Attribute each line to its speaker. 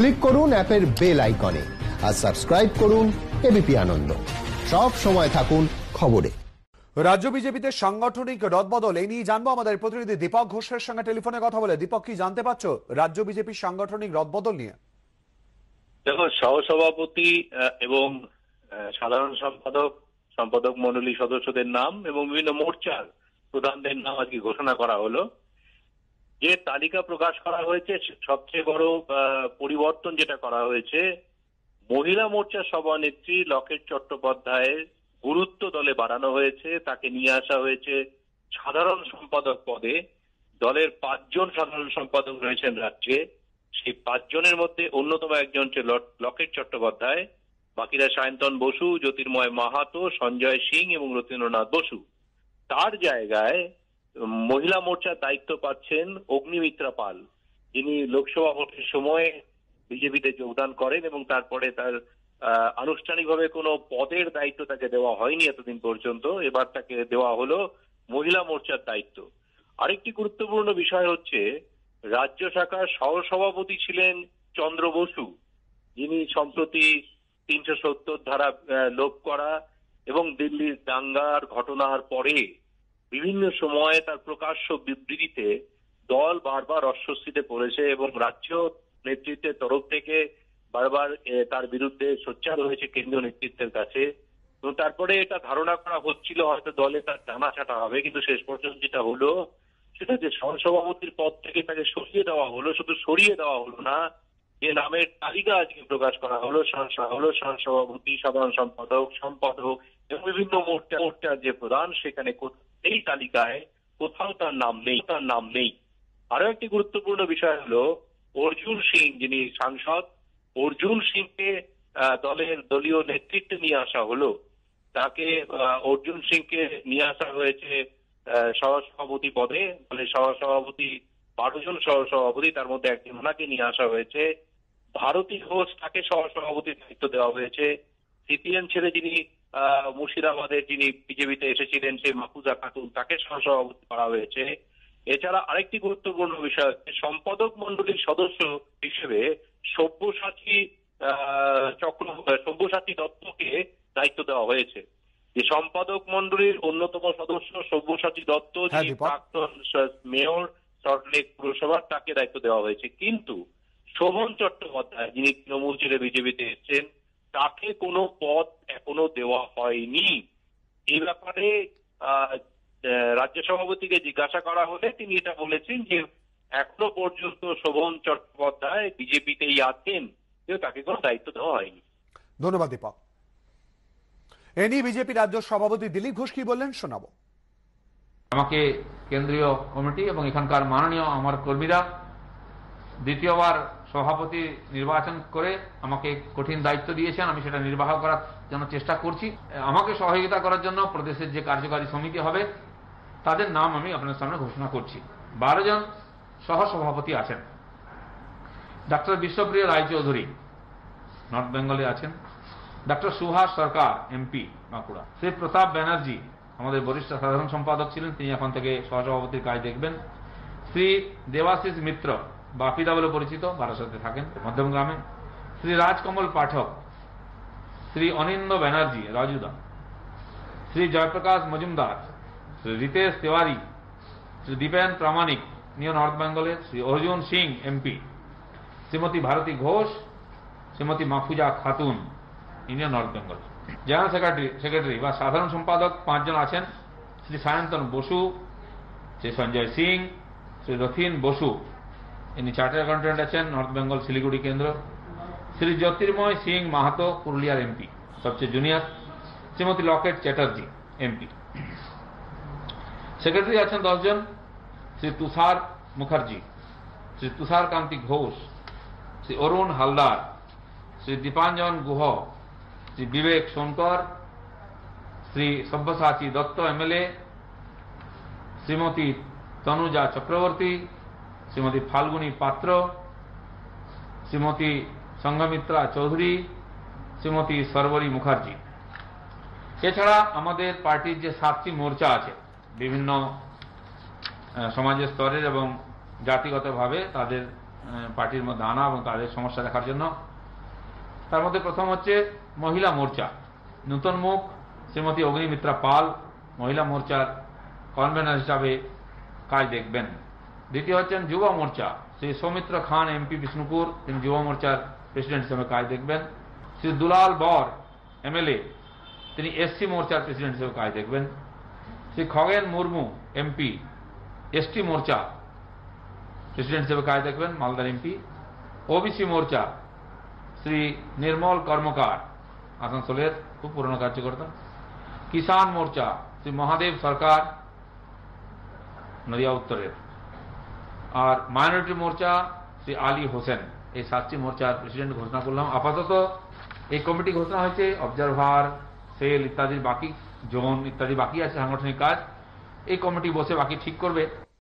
Speaker 1: Click করুন অ্যাপের bell আইকনে আর সাবস্ক্রাইব করুন এবিপি আনন্দ। সব সময় থাকুন খবরে।
Speaker 2: রাজ্য বিজেপিতে সাংগঠনিক রদবদল এই নিয়ে জানব আমাদের প্রতিনিধি দীপক ঘোষের সঙ্গে টেলিফোনে কথা বলে। দীপক কি জানতে পারছ রাজ্য বিজেপির সাংগঠনিক রদবদল নিয়ে?
Speaker 3: দেখো সহসভাপতি আহ, এবং আহ, সাধারণ সম্পাদক সম্পাদক মন্ডলী সদস্যদের নাম এবং বিভিন্ন মোর্চার প্রধানদের নাম আজকে ঘোষণা করা হলো। যে তালিকা প্রকাশ করা হয়েছে সবচেয়ে বড় পরিবর্তন যেটা করা হয়েছে, মহিলা মোর্চার সভানেত্রী লকেট চট্টোপাধ্যায়ের গুরুত্ব দলে বাড়ানো হয়েছে, তাকে নিয়ে আসা হয়েছে সাধারণ সম্পাদক পদে। দলের পাঁচজন সাধারণ সম্পাদক রয়েছেন রাজ্যে। সেই পাঁচজনের মধ্যে অন্যতম একজন হচ্ছে লকেট চট্টোপাধ্যায়। বাকিরা সায়ন্তন বসু, জ্যোতির্ময় মাহাতো, সঞ্জয় সিং এবং রতীন্দ্রনাথ বসু। তার জায়গায় মহিলা মোর্চার দায়িত্ব পাচ্ছেন অগ্নিমিত্রা পাল। যিনি লোকসভা ভোটের সময় বিজেপিতে যোগদান করেন এবং তারপরে তার আনুষ্ঠানিকভাবে কোনো পদের দায়িত্ব তাকে দেওয়া হয়নি এতদিন পর্যন্ত। এবার তাকে দেওয়া হলো মহিলা মোর্চার দায়িত্ব। আরেকটি গুরুত্বপূর্ণ বিষয় হচ্ছে, রাজ্য শাখার সহসভাপতি ছিলেন চন্দ্র বসু। যিনি সম্প্রতি তিনশো সত্তর ধারা লোপ করা এবং দিল্লির দাঙ্গার ঘটনার পরে বিভিন্ন সময়ে তার প্রকাশ্য বিবৃতিতে দল বারবার অস্বস্তিতে পড়েছে এবং রাজ্য নেতৃত্বের তরফ থেকে বারবার তার বিরুদ্ধে সোচ্চার হয়েছে কেন্দ্রীয় নেতৃত্বের কাছে। এবং তারপরে এটা ধারণা করা হচ্ছিল, হয়তো দলে তার টানা ছাটা হবে, কিন্তু শেষ পর্যন্ত যেটা হলো সেটা যে সহসভাপতির পদ থেকে তাকে সরিয়ে দেওয়া হলো, শুধু সরিয়ে দেওয়া হলো না, যে নামের তালিকা আজকে প্রকাশ করা হলো হলো সহসভাপতি সাধারণ সম্পাদক সম্পাদক এবং বিভিন্ন মোর্চা, মোর্চার যে প্রধান, সেখানে এই তালিকায় কোথাও তার নাম নেই, তার নাম নেই। আরও একটি গুরুত্বপূর্ণ বিষয় হলো, অর্জুন সিং, যিনি সাংসদ, অর্জুন সিংকে দলের দলীয় নেতৃত্বে নিয়ে আসা হলো। তাকে অর্জুন সিংকে নিয়ে আসা হয়েছে সহসভাপতি পদে। দলের সহসভাপতি, বারো জন সহসভাপতি, তার মধ্যে একজন ওনাকে নিয়ে আসা হয়েছে। ভারতী ঘোষ তাকে সহসভাপতির দায়িত্ব দেওয়া হয়েছে। সিপিএম ছেড়ে যিনি আহ, মুর্শিদাবাদের যিনি বিজেপিতে এসেছিলেন সেই মাহফুজা খাতুন তাকে সহসভাপতি করা হয়েছে। এছাড়া আরেকটি গুরুত্বপূর্ণ বিষয় হচ্ছে সম্পাদক মন্ডলীর সদস্য হিসেবে সব্যসাচী চক্র সব্যসাচী দত্তকে দায়িত্ব দেওয়া হয়েছে। যে সম্পাদক মন্ডলীর অন্যতম সদস্য সব্যসাচী দত্ত
Speaker 2: হ্যাঁ,
Speaker 3: যিনি প্রাক্তন মেয়র সল্টলেক পুরসভার তাকে দায়িত্ব দেওয়া হয়েছে। কিন্তু শোভন চট্টোপাধ্যায় যিনি তৃণমূল ছেড়ে বিজেপিতে এসেছেন তাকে কোনো পদ এখনও দেওয়া হয়নি। এই ব্যাপারে রাজ্য সভাপতিকে জিজ্ঞাসা করা হলে তিনি এটা বলেছেন যে এখনও পর্যন্ত শোভন চট্টোপাধ্যায় বিজেপিতেই আছেন কিন্তু তাকে কোনো দায়িত্ব দেওয়া হয়নি।
Speaker 2: ধন্যবাদ দীপক। এ নিয়ে বিজেপি রাজ্য সভাপতি দিলীপ ঘোষ কি বললেন শোনাবো।
Speaker 4: আমাকে কেন্দ্রীয় কমিটি এবং এখানকার মাননীয় আমার কর্মীরা দ্বিতীয়বার সভাপতি নির্বাচন করে আমাকে কঠিন দায়িত্ব দিয়েছেন আমি সেটা নির্বাহ করার জন্য চেষ্টা করছি, আমাকে সহযোগিতা করার জন্য প্রদেশের যে কার্যকারী সমিতি হবে, তাদের নাম আমি আপনার সামনে ঘোষণা করছি। বারো জন সহসভাপতি আছেন। ডাক্তার বিশ্বপ্রিয় রায়চৌধুরী, নর্থ বেঙ্গলে আছেন। Doctor Suhas Sarkar, MP, Bankura. Shri Pratap Banerjee, আমাদের বরিষ্ঠ সাধারণ সম্পাদক ছিলেন, তিনি এখন থেকে সহসভাপতির কাজ দেখবেন। শ্রী দেবাশিস মিত্র বাপিদা বলে পরিচিত, বারাসাতে থাকেন, মধ্যম গ্রামে। শ্রী রাজকমল পাঠক শ্রী অনিন্দ ব্যানার্জি, রাজুদা। শ্রী জয়প্রকাশ মজুমদার, শ্রী রিতেশ তেওয়ারি, শ্রী দীপেন প্রামাণিক, নিউ নর্থ বেঙ্গলের Shri Arjun Singh, MP. Shrimati Bharati Ghosh, Shrimati Mahfuza Khatun Indian north Bengal. General secretary secretary বা সাধারণ সম্পাদক পাঁচজন আছেন, শ্রী সায়ন্তন বসু, শ্রী সঞ্জয় সিং, শ্রী রথিন বসু। ইনি চার্টার অ্যাকাউন্টেন্ট আছেন নর্থ বেঙ্গল শিলিগুড়ি কেন্দ্র। শ্রী জ্যোতির্ময় সিং মাহাতো পুরুলিয়ার এমপি সবচেয়ে junior Shrimati Locket Chatterjee MP secretary আছেন দশজন শ্রী তুষার মুখার্জি শ্রী তুষার কান্তি ঘোষ শ্রী অরুণ হালদার শ্রী দীপাঞ্জন গুহ শ্রী বিবেক সোনকর শ্রী সব্যসাচী দত্ত এমএলএ শ্রীমতী তনুজা চক্রবর্তী শ্রীমতী ফাল্গুনী পাত্র শ্রীমতী সংঘমিত্রা চৌধুরী, শ্রীমতী সর্বরী মুখার্জি। এছাড়া আমাদের পার্টির যে সাতটি মোর্চা আছে, বিভিন্ন সমাজের স্তরের এবং জাতিগতভাবে তাদের পার্টির মধ্যে আনা এবং তাদের সমস্যা দেখার জন্য, তার মধ্যে প্রথম হচ্ছে মহিলা মোর্চা। নূতন মুখ, শ্রীমতী অগ্নিমিত্রা পাল, মহিলা মোর্চার কনভেনার হিসাবে কাজ দেখবেন। দ্বিতীয় হচ্ছেন যুব মোর্চা, শ্রী সৌমিত্র খান, এমপি বিষ্ণুপুর, তিনি যুব মোর্চার প্রেসিডেন্ট হিসেবে কাজ দেখবেন শ্রী দুলাল বর এমএলএ তিনি এসসি মোর্চার প্রেসিডেন্ট হিসেবে কাজ দেখবেন Shri Khagen Murmu MP ST Morcha president হিসেবে কাজ দেখবেন মালদার এমপি ওবিসি মোর্চা শ্রী নির্মল কর্মকার আসানসোলের খুব পুরনো কার্যকর্তা কিষাণ মোর্চা শ্রী মহাদেব সরকার নদিয়া উত্তরের আর মাইনরিটি মোর্চা শ্রী আলী হোসেন এই সাতটি মোর্চার প্রেসিডেন্ট ঘোষণা করলাম। আপাতত এই কমিটি ঘোষণা হয়েছে অবজারভার সেল ইত্যাদির বাকি জোন ইত্যাদি বাকি আছে, সাংগঠনিক কাজ। এই কমিটি বসে বাকি ঠিক করবে।